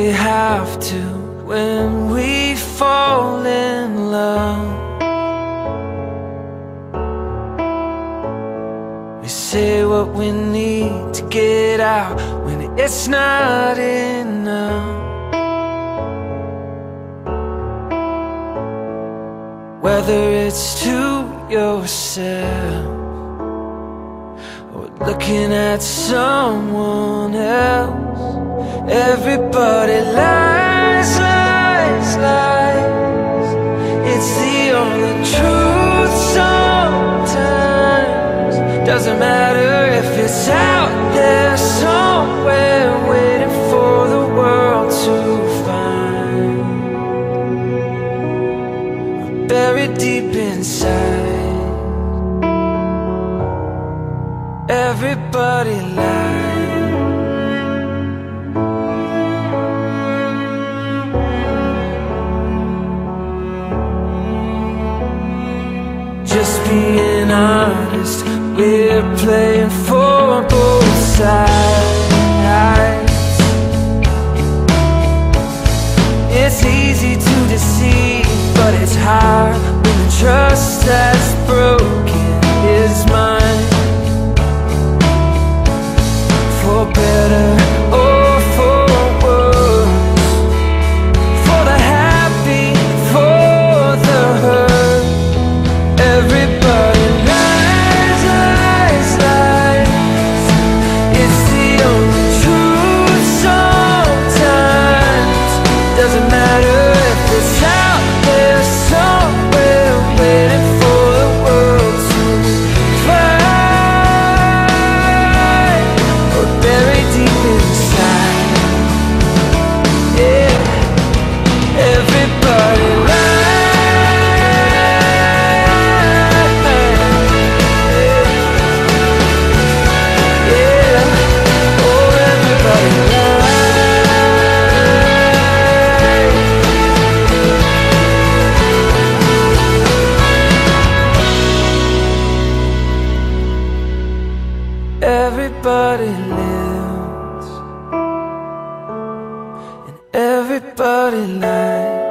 have to when we fall in love. We say what we need to get out when it's not enough. Whether it's to yourself or looking at someone else, everybody lies, lies, lies. It's the only truth sometimes. Doesn't matter if it's out there somewhere waiting for the world to find buried deep inside. Everybody lies. Being honest, we're playing for both sides. It's easy to deceive, but it's hard when the trust that's broken is mine. Everybody lives and everybody lies.